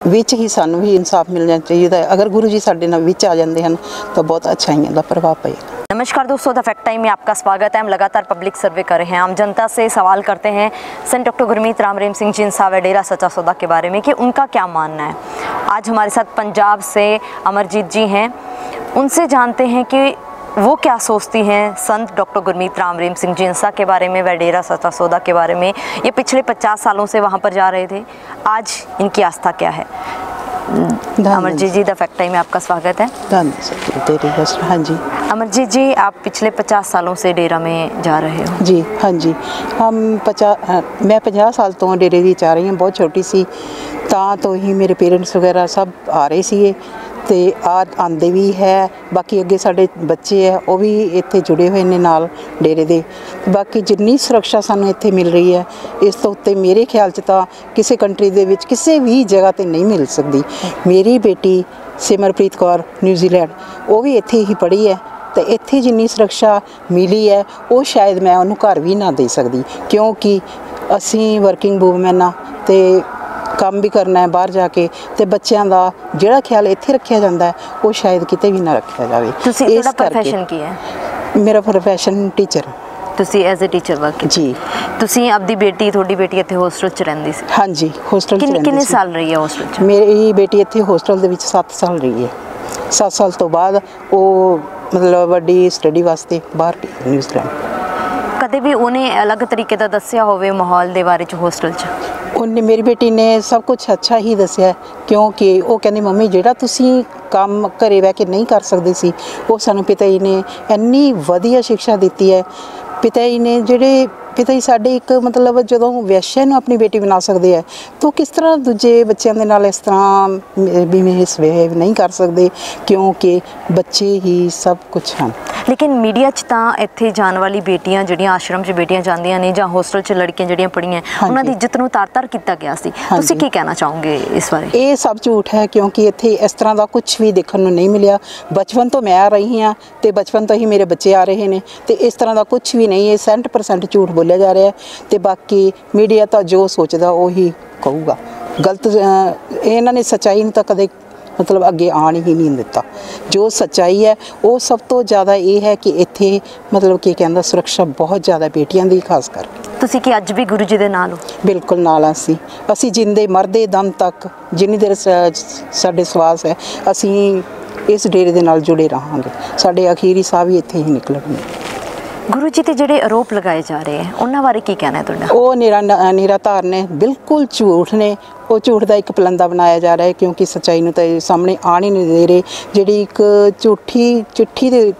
ਵਿੱਚ ਹੀ ਸਾਨੂੰ ਵੀ ਇਨਸਾਫ ਮਿਲਣਾ ਚਾਹੀਦਾ ਹੈ ਅਗਰ ਗੁਰੂ ਜੀ ਸਾਡੇ ਨਾਲ ਵਿੱਚ ਆ ਜਾਂਦੇ ਹਨ ਤਾਂ ਬਹੁਤ ਅੱਛਾਈਆਂ ਦਾ ਪ੍ਰਭਾਵ ਪਏਗਾ नमस्कार दोस्तों द फैक्ट टाइम में आपका स्वागत है हम लगातार पब्लिक सर्वे कर रहे हैं हम जनता से सवाल करते हैं संत डॉक्टर गुरमीत राम रेम सिंह जिनसा व डेरा सच्चा सौदा के बारे में कि उनका क्या मानना है आज हमारे साथ पंजाब से अमरजीत जी हैं उनसे जानते हैं कि वो क्या सोचती हैं संत डॉक्टर गुरमीत राम रेम सिंह जिनसा के बारे में व डेरा सच्चा सौदा के बारे में ये पिछले 50 सालों से वहाँ पर जा रहे थे आज इनकी आस्था क्या है Amarjeet ji the fact time में आपका स्वागत है ਧੰਨ ਸਤਿ ਤੇਰੀ ਬਸ ਹਾਂਜੀ अमरजीत जी आप पिछले 50 सालों से डेरा में जा रहे हो ਜੀ ਹਾਂਜੀ ਹਮ 50 ਮੈਂ 50 ਸਾਲ ਤੋਂ ਡੇਰੇ ਵਿੱਚ ਆ ਰਹੀ ਹਾਂ ਬਹੁਤ ਛੋਟੀ ਸੀ ਤਾਂ ਤੋਂ ਹੀ ਮੇਰੇ ਪੇਰੈਂਟਸ ਵਗੈਰਾ ਸਭ ਆ ਰਹੇ ਸੀਗੇ ਤੇ ਆ ਆਂਦੇ ਵੀ ਹੈ, ਬਾਕੀ ਅੱਗੇ ਸਾਡੇ ਬੱਚੇ ਹੈ, ਉਹ ਵੀ ਇੱਥੇ ਜੁੜੇ ਹੋਏ ਨੇ ਨਾਲ ਡੇਰੇ ਦੇ। ਬਾਕੀ ਜਿੰਨੀ ਸੁਰੱਖਿਆ ਸਾਨੂੰ ਇੱਥੇ ਮਿਲ ਰਹੀ ਹੈ, ਇਸ ਤੋਂ ਉੱਤੇ ਮੇਰੇ ਖਿਆਲ 'ਚ ਤਾਂ ਕਿਸੇ ਕੰਟਰੀ ਦੇ ਵਿੱਚ ਕਿਸੇ ਵੀ ਜਗ੍ਹਾ ਤੇ ਨਹੀਂ ਮਿਲ ਸਕਦੀ। ਮੇਰੀ ਬੇਟੀ ਸਿਮਰਪ੍ਰੀਤ ਕੌਰ ਨਿਊਜ਼ੀਲੈਂਡ ਉਹ ਵੀ ਇੱਥੇ ਹੀ ਪੜ੍ਹੀ ਹੈ, ਤੇ ਇੱਥੇ ਜਿੰਨੀ ਸੁਰੱਖਿਆ ਮਿਲੀ ਹੈ, ਉਹ ਸ਼ਾਇਦ ਮੈਂ ਉਹਨੂੰ ਘਰ ਵੀ ਨਾ ਦੇ ਸਕਦੀ। ਕਿਉਂਕਿ ਅਸੀਂ ਵਰਕਿੰਗ ਵੂਮਨ ਆ, ਤੇ ਕੰਮ ਵੀ ਕਰਨਾ ਹੈ ਬਾਹਰ ਜਾ ਕੇ ਤੇ ਬੱਚਿਆਂ ਦਾ ਜਿਹੜਾ ਖਿਆਲ ਇੱਥੇ ਰੱਖਿਆ ਜਾਂਦਾ ਹੈ ਉਹ ਸ਼ਾਇਦ ਕਿਤੇ ਵੀ ਨਾ ਰੱਖਿਆ ਜਾਵੇ। ਤੁਸੀਂ ਤੁਹਾਡਾ profession ਕੀ ਹੈ? ਮੇਰਾ ਪ੍ਰੋਫੈਸ਼ਨ ਟੀਚਰ ਤੁਸੀਂ ਐਜ਼ ਅ ਟੀਚਰ ਵਰਕ ਜੀ। ਤੁਸੀਂ ਆਪਦੀ ਬੇਟੀ ਤੁਹਾਡੀ ਬੇਟੀ ਇੱਥੇ ਹੋਸਟਲ 'ਚ ਰਹਿੰਦੀ ਸੀ। ਹਾਂਜੀ ਹੋਸਟਲ 'ਚ ਰਹਿੰਦੀ ਕਿੰਨੇ। ਸਾਲ ਰਹੀ ਹੈ ਹੋਸਟਲ 'ਚ? ਮੇਰੀ ਬੇਟੀ ਇੱਥੇ ਹੋਸਟਲ ਦੇ ਵਿੱਚ 7 ਸਾਲ ਰਹੀ ਹੈ। 7 ਸਾਲ ਤੋਂ ਬਾਅਦ ਉਹ ਮਤਲਬ ਵੱਡੀ ਸਟੱਡੀ ਵਾਸਤੇ ਬਾਹਰ ਨਿਊਜ਼ੀਲੈਂਡ। ਕਦੇ ਵੀ ਉਹਨੇ ਅਲੱਗ ਤਰੀਕੇ ਦਾ ਦੱਸਿਆ ਹੋਵੇ ਮਾਹੌਲ ਦੇ ਬਾਰੇ 'ਚ ਹੋਸਟਲ 'ਚ? ਉਹਨੇ ਮੇਰੀ ਬੇਟੀ ਨੇ ਸਭ ਕੁਝ ਅੱਛਾ ਹੀ ਦੱਸਿਆ ਕਿਉਂਕਿ ਉਹ ਕਹਿੰਦੀ, ਮੰਮੀ, ਜਿਹੜਾ ਤੁਸੀਂ ਕੰਮ ਘਰੇ ਬਹਿ ਕੇ ਨਹੀਂ ਕਰ ਸਕਦੇ ਸੀ, ਉਹ ਸਾਨੂੰ ਪਿਤਾ ਜੀ ਨੇ ਇੰਨੀ ਵਧੀਆ ਸਿੱਖਿਆ ਦਿੱਤੀ ਹੈ। ਪਿਤਾ ਜੀ ਨੇ ਜਿਹੜੇ ਪਿਤਾ ਜੀ ਸਾਡੇ ਇੱਕ ਮਤਲਬ ਜਦੋਂ ਵਿਅਸ਼ੇ ਨੂੰ ਆਪਣੀ ਬੇਟੀ ਬਣਾ ਸਕਦੇ ਹੈ ਤਾਂ ਕਿਸ ਤਰ੍ਹਾਂ ਦੂਜੇ ਬੱਚਿਆਂ ਦੇ ਨਾਲ ਇਸ ਤਰ੍ਹਾਂ ਵੀ ਮਿਸਬਿਹੇਵ ਨਹੀਂ ਕਰ ਸਕਦੇ ਕਿਉਂਕਿ ਬੱਚੇ ਹੀ ਸਭ ਕੁਝ ਹਨ। ਲੇਕਿਨ ਮੀਡੀਆ 'ਚ ਤਾਂ ਇੱਥੇ ਜਾਣ ਵਾਲੀ ਬੇਟੀਆਂ ਜਿਹੜੀਆਂ ਆਸ਼ਰਮ 'ਚ ਬੇਟੀਆਂ ਜਾਂਦੀਆਂ ਨੇ ਜਾਂ ਹੋਸਟਲ 'ਚ ਲੜਕੀਆਂ ਜਿਹੜੀਆਂ ਪੜ੍ਹੀਆਂ ਉਹਨਾਂ ਦੀ ਇੱਜ਼ਤ ਨੂੰ ਤਾਰ-ਤਾਰ ਕੀਤਾ ਗਿਆ ਸੀ। ਤੁਸੀਂ। ਕੀ ਕਹਿਣਾ ਚਾਹੋਗੇ ਇਸ ਬਾਰੇ? ਇਹ ਸਭ ਝੂਠ ਹੈ ਕਿਉਂਕਿ ਇੱਥੇ ਇਸ ਤਰ੍ਹਾਂ ਦਾ ਕੁਝ ਵੀ ਦੇਖਣ ਨੂੰ ਨਹੀਂ ਮਿਲਿਆ। ਬਚਪਨ ਤੋਂ ਮੈਂ ਆ ਰਹੀ ਹਾਂ ਤੇ ਬਚਪਨ ਤੋਂ ਹੀ ਮੇਰੇ ਬੱਚੇ ਆ ਰਹੇ ਨੇ ਤੇ ਇਸ ਤਰ੍ਹਾਂ ਦਾ ਕੁਝ ਵੀ ਨਹੀਂ ਹੈ 100% ਝੂਠ ਬੋਲਿਆ ਜਾ ਰਿਹਾ ਤੇ ਬਾਕੀ ਮੀਡੀਆ ਤਾਂ ਜੋ ਸੋਚਦਾ ਉਹੀ ਕਹੂਗਾ। ਗਲਤ ਇਹਨਾਂ ਨੇ ਸੱਚਾਈ ਨੂੰ ਤਾਂ ਕਦੇ ਮਤਲਬ ਅੱਗੇ ਆਣ ਹੀ ਨਹੀਂ ਦਿੱਤਾ। ਜੋ ਸੱਚਾਈ ਹੈ ਉਹ ਸਭ ਤੋਂ ਜ਼ਿਆਦਾ ਇਹ ਹੈ ਕਿ ਇੱਥੇ ਮਤਲਬ ਕੀ ਕਹਿੰਦਾ ਸੁਰੱਖਿਆ ਬਹੁਤ ਜ਼ਿਆਦਾ ਬੇਟੀਆਂ ਦੀ ਖਾਸ ਕਰਕੇ ਤੁਸੀਂ ਕੀ ਅੱਜ ਵੀ ਗੁਰੂ ਜੀ ਦੇ ਨਾਲ ਹੋ? ਬਿਲਕੁਲ ਨਾਲ ਅਸੀਂ। ਅਸੀਂ ਜਿੰਦੇ ਮਰਦੇ ਦਮ ਤੱਕ ਜਿੰਨੀ ਦੇਰ ਸਾਡੇ ਸਵਾਸ ਹੈ ਅਸੀਂ ਇਸ ਡੇਰੇ ਦੇ ਨਾਲ ਜੁੜੇ ਰਹਾਂਗੇ। ਸਾਡੇ ਅਖੀਰੀ ਸਾਹ ਵੀ ਇੱਥੇ ਹੀ ਨਿਕਲਣਗੇ। ਗੁਰੂ ਜੀ ਤੇ ਜਿਹੜੇ ਆਰੋਪ ਲਗਾਏ ਜਾ ਰਹੇ ਹੈ, ਉਹਨਾਂ ਬਾਰੇ ਕੀ ਕਹਿਣਾ ਹੈ ਤੁਹਾਡਾ? ਉਹ ਨਿਰਾ ਨਿਰਾਧਾਰ ਨੇ ਬਿਲਕੁਲ ਝੂਠ ਨੇ। ਉਹ ਝੂਠ ਦਾ ਇੱਕ ਪਲੰਦਾ ਬਣਾਇਆ ਜਾ ਰਿਹਾ ਹੈ, ਕਿਉਂਕਿ ਸੱਚਾਈ ਨੂੰ ਤਾਂ ਸਾਹਮਣੇ ਆਣ ਹੀ ਨਹੀਂ ਦੇ ਰਹੇ। ਜਿਹੜੀ ਇੱਕ ਝੂਠੀ ਚਿੱਠੀ ਦੇ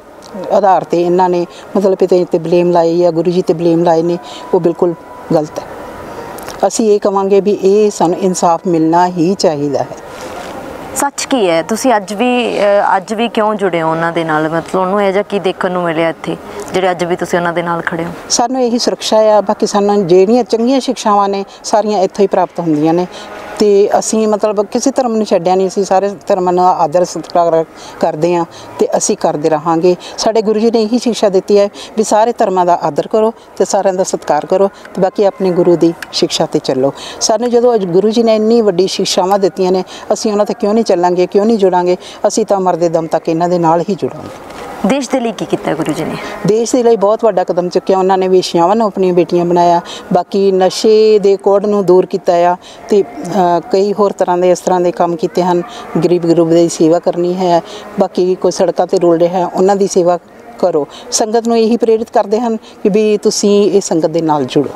ਆਧਾਰ ਤੇ ਇਹਨਾਂ ਨੇ ਮਤਲਬ ਪਿਤੇ ਤੇ ਬਲੇਮ ਲਾਈ ਜਾਂ ਗੁਰੂ ਜੀ ਤੇ ਬਲੇਮ ਲਾਏ ਨੇ, ਉਹ ਬਿਲਕੁਲ ਗਲਤ ਹੈ। ਅਸੀਂ ਇਹ ਕਵਾਂਗੇ ਵੀ ਇਹ ਸਾਨੂੰ ਇਨਸਾਫ ਮਿਲਣਾ ਹੀ ਚਾਹੀਦਾ ਹੈ। ਸੱਚ ਕੀ ਹੈ? ਤੁਸੀਂ ਅੱਜ ਵੀ ਅੱਜ ਵੀ ਕਿਉਂ ਜੁੜੇ ਹੋ ਉਹਨਾਂ ਦੇ ਨਾਲ? ਮਤਲਬ ਉਹਨੂੰ ਇਹ ਜਿਹਾ ਕੀ ਦੇਖਣ ਨੂੰ ਮਿਲਿਆ ਇੱਥੇ, ਜਿਹੜੇ ਅੱਜ ਵੀ ਤੁਸੀਂ ਉਹਨਾਂ ਦੇ ਨਾਲ ਖੜੇ ਹੋ? ਸਾਨੂੰ ਇਹੀ ਸੁਰੱਖਿਆ ਆ, ਬਾਕੀ ਸਾਨੂੰ ਜਿਹੜੀਆਂ ਚੰਗੀਆਂ ਸਿੱਖਿਆਵਾਂ ਨੇ, ਸਾਰੀਆਂ ਇੱਥੋਂ ਹੀ ਪ੍ਰਾਪਤ ਹੁੰਦੀਆਂ ਨੇ। ਤੇ ਅਸੀਂ ਮਤਲਬ ਕਿਸੇ ਧਰਮ ਨੂੰ ਛੱਡਿਆ ਨਹੀਂ, ਅਸੀਂ ਸਾਰੇ ਧਰਮਾਂ ਦਾ ਆਦਰ ਸਤਿਕਾਰ ਕਰਦੇ ਹਾਂ ਤੇ ਅਸੀਂ ਕਰਦੇ ਰਹਾਂਗੇ। ਸਾਡੇ ਗੁਰੂ ਜੀ ਨੇ ਇਹੀ ਸਿੱਖਿਆ ਦਿੱਤੀ ਹੈ ਵੀ ਸਾਰੇ ਧਰਮਾਂ ਦਾ ਆਦਰ ਕਰੋ ਤੇ ਸਾਰਿਆਂ ਦਾ ਸਤਿਕਾਰ ਕਰੋ ਤੇ ਬਾਕੀ ਆਪਣੇ ਗੁਰੂ ਦੀ ਸਿੱਖਿਆ ਤੇ ਚੱਲੋ। ਸਾਨੂੰ ਜਦੋਂ ਅੱਜ ਗੁਰੂ ਜੀ ਨੇ ਇੰਨੀ ਵੱਡੀ ਸਿੱਖਿਆਵਾਂ ਦਿੱਤੀਆਂ ਨੇ, ਅਸੀਂ ਉਹਨਾਂ ਤੇ ਕਿਉਂ ਨਹੀਂ ਚੱਲਾਂਗੇ, ਕਿਉਂ ਨਹੀਂ ਜੁੜਾਂਗੇ? ਅਸੀਂ ਤਾਂ ਮਰਦੇ ਦਮ ਤੱਕ ਇਹਨਾਂ ਦੇ ਨਾਲ ਹੀ ਜੁੜਾਂਗੇ। ਦੇਸ਼ ਦੇ ਲਈ ਕੀ ਕੀਤਾ ਗੁਰੂ ਜੀ ਨੇ? ਦੇਸ਼ ਦੇ ਲਈ ਬਹੁਤ ਵੱਡਾ ਕਦਮ ਚੁੱਕਿਆ। ਉਹਨਾਂ ਨੇ ਵੇਸ਼ਿਆਵਾਂ ਨੂੰ ਆਪਣੀਆਂ ਬੇਟੀਆਂ ਬਣਾਇਆ। ਬਾਕੀ ਨਸ਼ੇ ਦੇ ਕੋੜ ਨੂੰ ਦੂਰ ਕੀਤਾ ਆ ਤੇ ਕਈ ਹੋਰ ਤਰ੍ਹਾਂ ਦੇ ਇਸ ਤਰ੍ਹਾਂ ਦੇ ਕੰਮ ਕੀਤੇ ਹਨ। ਗਰੀਬ ਗਰੂਪ ਦੀ ਸੇਵਾ ਕਰਨੀ ਹੈ। ਬਾਕੀ ਕੋਈ ਸੜਕਾਂ ਤੇ ਰੁਲ ਰਿਹਾ ਉਹਨਾਂ ਦੀ ਸੇਵਾ ਕਰੋ। ਸੰਗਤ ਨੂੰ ਇਹੀ ਪ੍ਰੇਰਿਤ ਕਰਦੇ ਹਨ ਕਿ ਵੀ ਤੁਸੀਂ ਇਹ ਸੰਗਤ ਦੇ ਨਾਲ ਜੁੜੋ।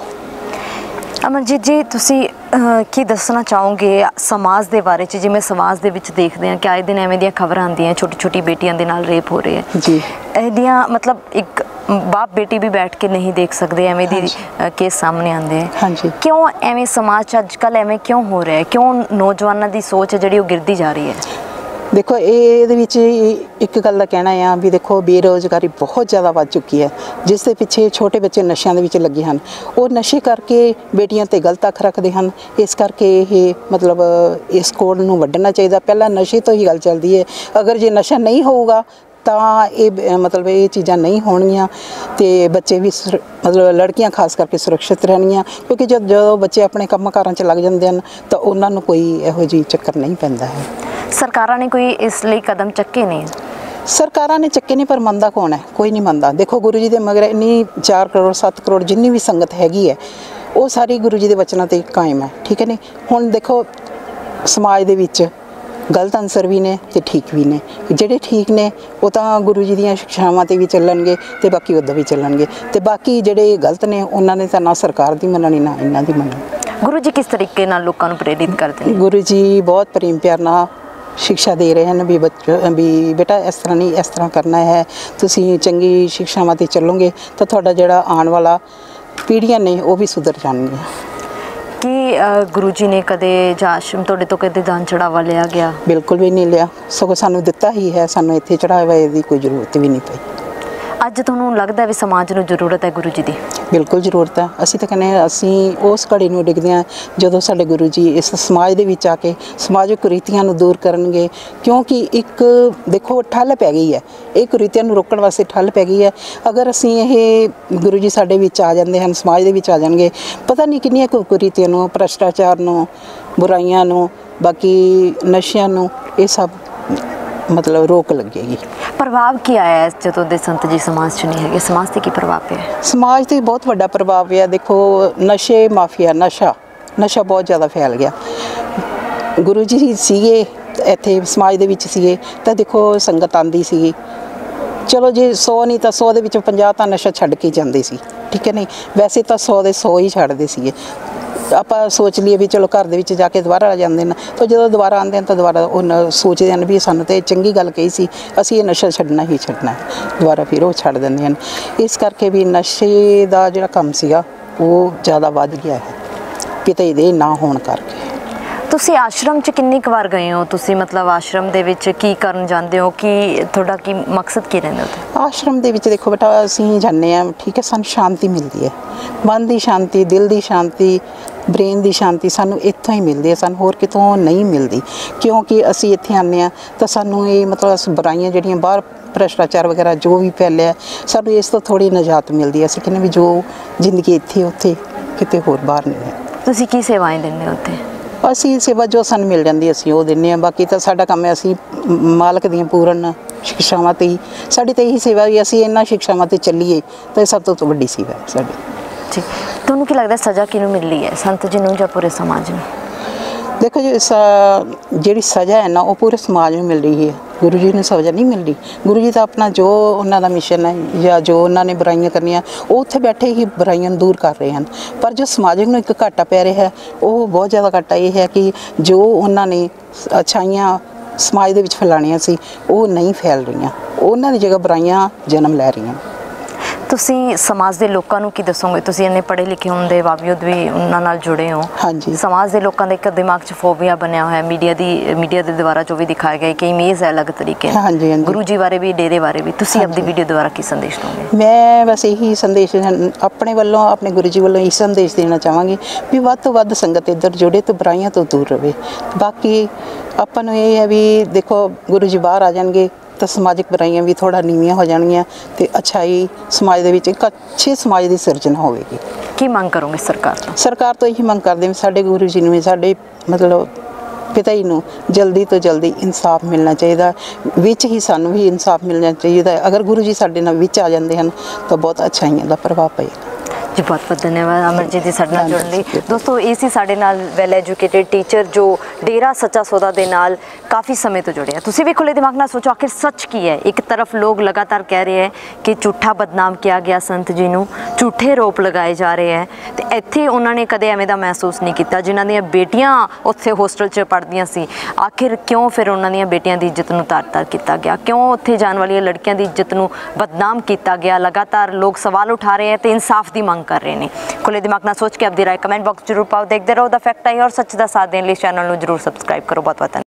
ਅਮਰਜੀਤ ਜੀ ਤੁਸੀਂ ਕੀ ਦੱਸਣਾ ਚਾਹੋਗੇ ਸਮਾਜ ਦੇ ਬਾਰੇ ਚ? ਜਿਵੇਂ ਸਮਾਜ ਦੇ ਵਿੱਚ ਦੇਖਦੇ ਹਾਂ ਕਿ ਆਏ ਦਿਨ ਐਵੇਂ ਦੀਆਂ ਖਬਰਾਂ ਆਉਂਦੀਆਂ ਛੋਟੀ ਛੋਟੀ ਬੇਟੀਆਂ ਦੇ ਨਾਲ ਰੇਪ ਹੋ ਰਹੇ ਹੈ ਜੀ। ਇਹਦੀਆਂ ਮਤਲਬ ਇੱਕ ਬਾਪ ਬੇਟੀ ਵੀ ਬੈਠ ਕੇ ਨਹੀਂ ਦੇਖ ਸਕਦੇ ਐਵੇਂ ਦੀ ਕੇਸ ਸਾਹਮਣੇ ਆਉਂਦੇ ਹੈ ਹਾਂਜੀ। ਕਿਉਂ ਐਵੇਂ ਸਮਾਜ ਚ ਅੱਜ ਕੱਲ ਐਵੇਂ ਕਿਉਂ ਹੋ ਰਿਹਾ? ਹੈ ਕਿਉਂ ਨੌਜਵਾਨਾਂ ਦੀ ਸੋਚ ਜਿਹੜੀ ਉਹ ਗਿਰਦੀ ਜਾ ਰਹੀ ਹੈ? ਦੇਖੋ, ਇਹ ਇਹਦੇ ਵਿੱਚ ਇੱਕ ਗੱਲ ਦਾ ਕਹਿਣਾ ਆ ਵੀ ਦੇਖੋ, ਬੇਰੋਜ਼ਗਾਰੀ ਬਹੁਤ ਜ਼ਿਆਦਾ ਵੱਧ ਚੁੱਕੀ ਹੈ, ਜਿਸ ਦੇ ਪਿੱਛੇ ਛੋਟੇ ਬੱਚੇ ਨਸ਼ਿਆਂ ਦੇ ਵਿੱਚ ਲੱਗੇ ਹਨ। ਉਹ ਨਸ਼ੇ ਕਰਕੇ ਬੇਟੀਆਂ ਤੇ ਗਲਤ ਅੱਖ ਰੱਖਦੇ ਹਨ। ਇਸ ਕਰਕੇ ਇਹ ਮਤਲਬ ਇਸ ਕੋਡ ਨੂੰ ਵੱਢਣਾ ਚਾਹੀਦਾ। ਪਹਿਲਾਂ ਨਸ਼ੇ ਤੋਂ ਹੀ ਗੱਲ ਚੱਲਦੀ ਹੈ। ਅਗਰ ਜੇ ਨਸ਼ਾ ਨਹੀਂ ਹੋਊਗਾ ਤਾਂ ਇਹ ਮਤਲਬ ਇਹ ਚੀਜ਼ਾਂ ਨਹੀਂ ਹੋਣਗੀਆਂ ਤੇ ਬੱਚੇ ਵੀ ਮਤਲਬ ਲੜਕੀਆਂ ਖਾਸ ਕਰਕੇ ਸੁਰੱਖਿਅਤ ਰਹਿਣਗੀਆਂ ਕਿਉਂਕਿ ਜਦ ਜਦੋਂ ਬੱਚੇ ਆਪਣੇ ਕੰਮਕਾਰਾਂ 'ਚ ਲੱਗ ਜਾਂਦੇ ਹਨ ਤਾਂ ਉਹਨਾਂ ਨੂੰ ਕੋਈ ਇਹੋ ਜਿਹੀ ਚੱਕਰ ਨਹੀਂ ਪੈਂਦਾ ਹੈ। ਸਰਕਾਰਾਂ ਨੇ ਕੋਈ ਇਸ ਲਈ ਕਦਮ ਚੱਕੇ ਨਹੀਂ ਸਰਕਾਰਾਂ ਨੇ ਚੱਕੇ ਨਹੀਂ ਪਰ ਮੰਨਦਾ ਕੌਣ ਹੈ? ਕੋਈ ਨਹੀਂ ਮੰਨਦਾ। ਦੇਖੋ ਗੁਰੂ ਜੀ ਦੇ ਮਗਰ ਇੰਨੀ 4 ਕਰੋੜ 7 ਕਰੋੜ ਜਿੰਨੀ ਵੀ ਸੰਗਤ ਹੈਗੀ ਹੈ ਉਹ ਸਾਰੀ ਗੁਰੂ ਜੀ ਦੇ ਵਚਨਾਂ ਤੇ ਕਾਇਮ ਹੈ ਠੀਕ ਹੈ ਨਹੀਂ ਹੁਣ ਦੇਖੋ ਸਮਾਜ ਦੇ ਵਿੱਚ ਗਲਤ ਅਨਸਰ ਵੀ ਨੇ ਤੇ ਠੀਕ ਵੀ ਨੇ। ਜਿਹੜੇ ਠੀਕ ਨੇ ਉਹ ਤਾਂ ਗੁਰੂ ਜੀ ਦੀਆਂ ਸਿੱਖਿਆਵਾਂ ਤੇ ਵੀ ਚੱਲਣਗੇ ਤੇ ਬਾਕੀ ਉੱਦਾਂ ਵੀ ਚੱਲਣਗੇ। ਤੇ ਬਾਕੀ ਜਿਹੜੇ ਗਲਤ ਨੇ ਉਹਨਾਂ ਨੇ ਤਾਂ ਨਾ ਸਰਕਾਰ ਦੀ ਮੰਨਣੀ ਨਾ ਇਹਨਾਂ ਦੀ ਮੰਨਣੀ। ਗੁਰੂ ਜੀ ਕਿਸ ਤਰੀਕੇ ਨਾਲ ਲੋਕਾਂ ਨੂੰ ਪ੍ਰੇਰਿਤ ਕਰਦੇ ਨੇ? ਗੁਰੂ ਜੀ ਬਹੁਤ ਪ੍ਰੇਮ ਪਿਆਰ ਨਾਲ ਸਿੱਖਿਆ ਦੇ ਰਹੇ ਹਨ ਵੀ ਬੱਚੋ ਵੀ ਬੇਟਾ ਇਸ ਤਰ੍ਹਾਂ ਨਹੀਂ ਇਸ ਤਰ੍ਹਾਂ ਕਰਨਾ ਹੈ। ਤੁਸੀਂ ਚੰਗੀ ਸਿੱਖਿਆਵਾਂ ਤੇ ਚੱਲੋਗੇ ਤਾਂ ਤੁਹਾਡਾ ਜਿਹੜਾ ਆਉਣ ਵਾਲਾ ਪੀੜ੍ਹੀਆਂ ਨੇ ਉਹ ਵੀ ਸੁਧਰ ਜਾਣਗੀਆਂ। ਕੀ ਗੁਰੂ ਜੀ ਨੇ ਕਦੇ ਜਾਂ ਆਸ਼ਰਮ ਤੁਹਾਡੇ ਤੋਂ ਕਦੇ ਦਾਨ ਚੜਾਵਾ ਲਿਆ ਗਿਆ? ਬਿਲਕੁਲ ਵੀ ਨਹੀਂ ਲਿਆ। ਸਗੋਂ ਸਾਨੂੰ ਦਿੱਤਾ ਹੀ ਹੈ ਸਾਨੂੰ ਇੱਥੇ ਚੜਾਇਆ ਹੋਇਆ ਦੀ ਕੋਈ ਜ਼ਰੂਰਤ ਵੀ ਨਹੀਂ ਪਈ। ਅੱਜ ਤੁਹਾਨੂੰ ਲੱਗਦਾ ਵੀ ਸਮਾਜ ਨੂੰ ਜ਼ਰੂਰਤ ਹੈ ਗੁਰੂ ਜੀ ਦੀ? ਬਿਲਕੁਲ ਜ਼ਰੂਰਤ ਹੈ। ਅਸੀਂ ਤਾਂ ਕਹਿੰਦੇ ਹਾਂ, ਅਸੀਂ ਉਸ ਘੜੀ ਨੂੰ ਡਿੱਗਦੇ ਹਾਂ ਜਦੋਂ ਸਾਡੇ ਗੁਰੂ ਜੀ ਇਸ ਸਮਾਜ ਦੇ ਵਿੱਚ ਆ ਕੇ ਸਮਾਜਿਕ ਕੁਰੀਤੀਆਂ ਨੂੰ ਦੂਰ ਕਰਨਗੇ। ਕਿਉਂਕਿ ਇੱਕ, ਦੇਖੋ, ਠੱਲ ਪੈ ਗਈ ਹੈ। ਇਹ ਕੁਰੀਤੀਆਂ ਨੂੰ ਰੋਕਣ ਵਾਸਤੇ ਠੱਲ ਪੈ ਗਈ ਹੈ। ਅਗਰ ਅਸੀਂ ਇਹ ਗੁਰੂ ਜੀ ਸਾਡੇ ਵਿੱਚ ਆ ਜਾਂਦੇ ਹਨ, ਸਮਾਜ ਦੇ ਵਿੱਚ ਆ ਜਾਣਗੇ, ਪਤਾ ਨਹੀਂ ਕਿੰਨੀਆਂ ਕੁ ਕੁਰੀਤੀਆਂ ਨੂੰ, ਭ੍ਰਸ਼ਟਾਚਾਰ ਨੂੰ, ਬੁਰਾਈਆਂ ਨੂੰ, ਬਾਕੀ ਨਸ਼ਿਆਂ ਨੂੰ, ਇਹ ਸਭ ਮਤਲਬ ਰੋਕ ਲੱਗੇਗੀ। ਪ੍ਰਭਾਵ ਕੀ ਆਇਆ ਹੈ ਜਦੋਂ ਦੇ ਸੰਤ ਜੀ ਸਮਾਜ 'ਚ ਨਹੀਂ ਹੈਗੇ? ਸਮਾਜ ਤੇ ਕੀ ਪ੍ਰਭਾਵ ਪਿਆ? ਸਮਾਜ ਤੇ ਬਹੁਤ ਵੱਡਾ ਪ੍ਰਭਾਵ ਪਿਆ। ਦੇਖੋ ਨਸ਼ੇ ਮਾਫੀਆ ਨਸ਼ਾ ਨਸ਼ਾ ਬਹੁਤ ਜ਼ਿਆਦਾ ਫੈਲ ਗਿਆ। ਗੁਰੂ ਜੀ ਸੀਗੇ ਇੱਥੇ ਸਮਾਜ ਦੇ ਵਿੱਚ ਸੀਗੇ ਤਾਂ ਦੇਖੋ ਸੰਗਤ ਆਂਦੀ ਸੀਗੀ। ਚਲੋ ਜੇ 100 ਨਹੀਂ ਤਾਂ 100 ਦੇ ਵਿੱਚੋਂ 50 ਤਾਂ ਨਸ਼ਾ ਛੱਡ ਕੇ ਜਾਂਦੇ ਸੀ। ਠੀਕ ਹੈ ਨਹੀਂ? ਵੈਸੇ ਤਾਂ 100 ਦੇ 100 ਹੀ ਛੱਡਦੇ ਸੀਗੇ। ਆਪਾਂ ਸੋਚ ਲਈਏ ਵੀ ਚਲੋ ਘਰ ਦੇ ਵਿੱਚ ਜਾ ਕੇ ਦੁਬਾਰਾ ਆ ਜਾਂਦੇ ਨੇ ਤਾਂ ਜਦੋਂ ਦੁਬਾਰਾ ਆਉਂਦੇ ਹਨ ਤਾਂ ਦੁਬਾਰਾ ਉਹ ਨ- ਸੋਚਦੇ ਹਨ ਵੀ ਸਾਨੂੰ ਤੇ ਚੰਗੀ ਗੱਲ ਕਹੀ ਸੀ ਅਸੀਂ ਇਹ ਨਸ਼ਾ ਛੱਡਣਾ ਹੀ ਛੱਡਣਾ। ਦੁਬਾਰਾ ਫਿਰ ਉਹ ਛੱਡ ਦਿੰਦੇ ਹਨ। ਇਸ ਕਰਕੇ ਵੀ ਨਸ਼ੇ ਦਾ ਜਿਹੜਾ ਕੰਮ ਸੀਗਾ ਉਹ ਜ਼ਿਆਦਾ ਵੱਧ ਗਿਆ ਹੈ ਕਿਤੇ ਦੇ ਨਾ ਹੋਣ ਕਰਕੇ। ਤੁਸੀਂ ਆਸ਼ਰਮ 'ਚ ਕਿੰਨੀ ਕੁ ਵਾਰ ਗਏ ਹੋ? ਤੁਸੀਂ ਮਤਲਬ ਆਸ਼ਰਮ ਦੇ ਵਿੱਚ ਕੀ ਕਰਨ ਜਾਂਦੇ ਹੋ? ਕੀ ਤੁਹਾਡਾ ਕੀ ਮਕਸਦ ਕੀ ਰਹਿੰਦਾ ਉੱਥੇ? ਆਸ਼ਰਮ ਦੇ ਵਿੱਚ ਦੇਖੋ ਬੇਟਾ ਅਸੀਂ ਜਾਂਦੇ ਆ ਠੀਕ ਹੈ ਸਾਨੂੰ ਸ਼ਾਂਤੀ ਮਿਲਦੀ ਹੈ। ਮਨ ਦੀ ਸ਼ਾਂਤੀ ਦਿਲ ਦੀ ਸ਼ਾਂਤੀ ਬ੍ਰੇਨ ਦੀ ਸ਼ਾਂਤੀ ਸਾਨੂੰ ਇੱਥੋਂ ਹੀ ਮਿਲਦੀ ਹੈ ਸਾਨੂੰ ਹੋਰ ਕਿਤੋਂ ਨਹੀਂ ਮਿਲਦੀ। ਕਿਉਂਕਿ ਅਸੀਂ ਇੱਥੇ ਆਉਂਦੇ ਆ ਤਾਂ ਸਾਨੂੰ ਇਹ ਮਤਲਬ ਅਸ ਬੁਰਾਈਆਂ ਜਿਹੜੀਆਂ ਬਾਹਰ ਭ੍ਰਸ਼ਟਾਚਾਰ ਵਗੈਰਾ ਜੋ ਵੀ ਫੈਲਿਆ ਸਾਨੂੰ ਇਸ ਤੋਂ ਥੋੜੀ ਨਜਾਤ ਮਿਲਦੀ ਹੈ। ਅਸੀਂ ਕਹਿੰਦੇ ਵੀ ਜੋ ਜ਼ਿੰਦਗੀ ਇੱਥੇ ਉੱਥੇ ਕਿਤੇ ਹੋਰ ਬਾਹਰ ਨਹੀਂ ਹੈ। ਤੁਸੀਂ ਕੀ ਸੇਵਾएं ਦਿੰਦੇ ਹੋ ਉੱਥੇ? ਅਸੀਂ ਸੇਵਾ ਜੋ ਸਾਨੂੰ ਮਿਲ ਜਾਂਦੀ ਹੈ, ਅਸੀਂ ਉਹ ਦਿੰਨੇ ਆ ਬਾਕੀ ਤਾਂ ਸਾਡਾ ਕੰਮ ਹੈ ਅਸੀਂ ਮਾਲਕ ਦੀਆਂ ਪੂਰਨ ਸਿੱਖਿਆਵਾਂ ਤੇ ਹੀ ਸਾਡੀ ਤਾਂ ਇਹੀ ਸੇਵਾ ਵੀ ਅਸੀਂ ਇਹਨਾਂ ਸਿੱਖਿਆਵਾਂ ਤੇ ਚੱਲੀਏ ਤਾਂ ਇਹ ਸਭ ਤੋਂ ਵੱਡੀ ਸੇਵਾ ਹੈ ਸਾਡੀ। ਜੀ ਤੁਹਾਨੂੰ ਕੀ ਲੱਗਦਾ ਸਜ਼ਾ ਕਿਹਨੂੰ ਮਿਲੀ ਹੈ? ਸੰਤ ਜੀ ਨੂੰ ਜਾਂ ਪੂਰੇ ਸਮਾਜ ਨੂੰ? ਦੇਖੋ ਜੀ ਜਿਹੜੀ ਸਜ਼ਾ ਹੈ ਨਾ, ਉਹ ਪੂਰੇ ਸਮਾਜ ਨੂੰ ਮਿਲ ਰਹੀ ਹੈ। ਗੁਰੂ ਜੀ ਨੂੰ ਸਜ਼ਾ ਨਹੀਂ ਮਿਲ ਰਹੀ ਗੁਰੂ ਜੀ ਤਾਂ ਆਪਣਾ ਜੋ ਉਹਨਾਂ ਦਾ ਮਿਸ਼ਨ ਹੈ, ਜਾਂ ਜੋ ਉਹਨਾਂ ਨੇ ਬੁਰਾਈਆਂ ਕਰਨੀਆਂ, ਉਹ ਉੱਥੇ ਬੈਠੇ ਹੀ ਬੁਰਾਈਆਂ ਨੂੰ ਦੂਰ ਕਰ ਰਹੇ ਹਨ। ਪਰ ਜੋ ਸਮਾਜਿਕ ਨੂੰ ਇੱਕ ਘਾਟਾ ਪੈ ਰਿਹਾ ਹੈ, ਉਹ ਬਹੁਤ ਜ਼ਿਆਦਾ ਘਾਟਾ ਇਹ ਹੈ ਕਿ ਜੋ ਉਹਨਾਂ ਨੇ ਸ- ਅੱਛਾਈਆਂ ਸਮਾਜ ਦੇ ਵਿੱਚ ਫੈਲਾਣੀਆਂ ਸੀ, ਉਹ ਨਹੀਂ ਫੈਲ ਰਹੀਆਂ। ਉਹਨਾਂ ਦੀ ਜਗ੍ਹਾ ਬੁਰਾਈਆਂ ਜਨਮ ਲੈ ਰਹੀਆਂ। ਤੁਸੀਂ ਸਮਾਜ ਦੇ ਲੋਕਾਂ ਨੂੰ ਕੀ ਦੱਸੋਗੇ? ਤੁਸੀਂ ਇੰਨੇ ਪੜ੍ਹੇ ਲਿਖੇ ਹੋਣ ਦੇ ਬਾਵਜੂਦ ਵੀ ਉਹਨਾਂ ਨਾਲ ਜੁੜੇ ਹੋ। ਹਾਂਜੀ। ਸਮਾਜ ਦੇ ਲੋਕਾਂ ਦੇ ਇੱਕ ਦਿਮਾਗ 'ਚ ਫੋਬੀਆ ਬਣਿਆ ਹੋਇਆ ਮੀਡੀਆ ਦੀ ਮੀਡੀਆ ਦੇ ਦੁਆਰਾ ਜੋ ਵੀ ਦਿਖਾਇਆ ਗਿਆ ਕਿ ਇਮੇਜ ਹੈ ਅਲੱਗ ਤਰੀਕੇ ਨਾਲ। ਹਾਂਜੀ, ਹਾਂਜੀ। ਗੁਰੂ ਜੀ ਬਾਰੇ ਵੀ ਡੇਰੇ ਬਾਰੇ ਵੀ ਤੁਸੀਂ ਆਪਣੀ ਵੀਡੀਓ ਦੁਆਰਾ ਕੀ ਸੰਦੇਸ਼ ਦੋਗੇ? ਮੈਂ ਬਸ ਇਹੀ ਸੰਦੇਸ਼ ਆਪਣੇ ਵੱਲੋਂ ਆਪਣੇ ਗੁਰੂ ਜੀ ਵੱਲੋਂ ਇਹ ਸੰਦੇਸ਼ ਦੇਣਾ ਚਾਹਾਂਗੀ ਵੀ ਵੱਧ ਤੋਂ ਵੱਧ ਸੰਗਤ ਇੱਧਰ ਜੁੜੇ ਤੇ ਬੁਰਾਈਆਂ ਤੋਂ ਦੂਰ ਰਵੇ ਬਾਕੀ ਆਪਾਂ ਨੂੰ ਇਹ ਹੈ ਵੀ ਦੇਖੋ ਗੁਰੂ ਜੀ ਬਾਹਰ ਆ ਜਾਣਗੇ ਤਾਂ ਸਮਾਜਿਕ ਬੁਰਾਈਆਂ ਵੀ ਥੋੜਾ ਨੀਵੀਆਂ ਹੋ ਜਾਣਗੀਆਂ ਤੇ ਅੱਛਾਈ ਸਮਾਜ ਦੇ ਵਿੱਚ ਇੱਕ ਅੱਛੇ ਸਮਾਜ ਦੀ ਸਿਰਜਣਾ ਹੋਵੇਗੀ। ਕੀ ਮੰਗ ਕਰੋਗੇ ਸਰਕਾਰ ਤੋਂ? ਸਰਕਾਰ ਤੋਂ ਇਹੀ ਮੰਗ ਕਰਦੇ ਹਾਂ ਸਾਡੇ ਗੁਰੂ ਜੀ ਨੂੰ ਸਾਡੇ ਮਤਲਬ ਪਿਤਾ ਜੀ ਨੂੰ ਜਲਦੀ ਤੋਂ ਜਲਦੀ ਇਨਸਾਫ ਮਿਲਣਾ ਚਾਹੀਦਾ ਵਿੱਚ ਹੀ ਸਾਨੂੰ ਵੀ ਇਨਸਾਫ ਮਿਲਣਾ ਚਾਹੀਦਾ। ਅਗਰ ਗੁਰੂ ਜੀ ਸਾਡੇ ਨਾਲ ਵਿੱਚ ਆ ਜਾਂਦੇ ਹਨ ਤਾਂ ਬਹੁਤ ਅੱਛਾਈਆਂ ਦਾ ਪ੍ਰਭਾਵ ਪਏਗਾ। ਜੀ ਬਹੁਤ ਬਹੁਤ ਧੰਨਵਾਦ, ਅਮਰਜੀਤ ਜੀ, ਸਾਡੇ ਨਾਲ ਜੁੜਨ ਲਈ। ਦੋਸਤੋ, ਇਹ ਸੀ ਸਾਡੇ ਨਾਲ ਵੈਲ ਐਜੂਕੇਟਿਡ ਟੀਚਰ ਜੋ ਡੇਰਾ ਸੱਚਾ ਸੌਦਾ ਦੇ ਨਾਲ ਕਾਫੀ ਸਮੇਂ ਤੋਂ ਜੁੜੇ ਆ ਤੁਸੀਂ ਵੀ ਖੁੱਲੇ ਦਿਮਾਗ ਨਾਲ ਸੋਚੋ, ਆਖਿਰ ਸੱਚ ਕੀ ਹੈ? ਇੱਕ ਤਰਫ ਲੋਕ ਲਗਾਤਾਰ ਕਹਿ ਰਹੇ ਹੈ ਕਿ ਝੂਠਾ ਬਦਨਾਮ ਕਿਹਾ ਗਿਆ ਸੰਤ ਜੀ ਨੂੰ, ਝੂਠੇ ਰੋਪ ਲਗਾਏ ਜਾ ਰਹੇ ਹੈ ਤੇ ਇੱਥੇ ਉਹਨਾਂ ਨੇ ਕਦੇ ਐਵੇਂ ਦਾ ਮਹਿਸੂਸ ਨਹੀਂ ਕੀਤਾ ਜਿਨ੍ਹਾਂ ਦੀਆਂ ਬੇਟੀਆਂ ਉੱਥੇ ਹੋਸਟਲ 'ਚ ਪੜ੍ਹਦੀਆਂ ਸੀ। ਆਖਿਰ ਕਿਉਂ ਫਿਰ ਉਹਨਾਂ ਦੀਆਂ ਬੇਟੀਆਂ ਦੀ ਇੱਜ਼ਤ ਨੂੰ ਤਾਰ-ਤਾਰ ਕੀਤਾ ਗਿਆ? ਕਿਉਂ ਉੱਥੇ ਜਾਣ ਵਾਲੀਆਂ ਲੜਕੀਆਂ ਦੀ ਇੱਜ਼ਤ ਨੂੰ ਬਦਨਾਮ ਕੀਤਾ ਗਿਆ? ਲਗਾਤਾਰ ਲੋਕ ਸਵਾਲ ਉਠਾ ਰਹੇ ਹੈ ਤੇ ਇਨਸਾਫ ਦੀ ਮੰਗ ਕਰ ਰਹੇ ਨੇ। ਖੁੱਲੇ ਦਿਮਾਗ ਨਾਲ ਸੋਚ ਕੇ ਆਪਦੀ ਰਾਏ ਕਮੈਂਟ ਬਾਕਸ ਜ਼ਰੂਰ ਪਾਓ। ਦੇਖਦੇ ਰਹੋ ਦਾ ਫੈਕਟ ਆਈ ਔਰ ਸੱਚ ਦਾ ਸਾਥ ਦੇਣ ਲਈ ਚੈਨਲ ਨੂੰ ਜ਼ਰੂਰ ਸਬਸਕ੍ਰਾਈਬ ਕਰੋ। ਬਹੁਤ ਬਹੁਤ ਧੰਨਵਾਦ।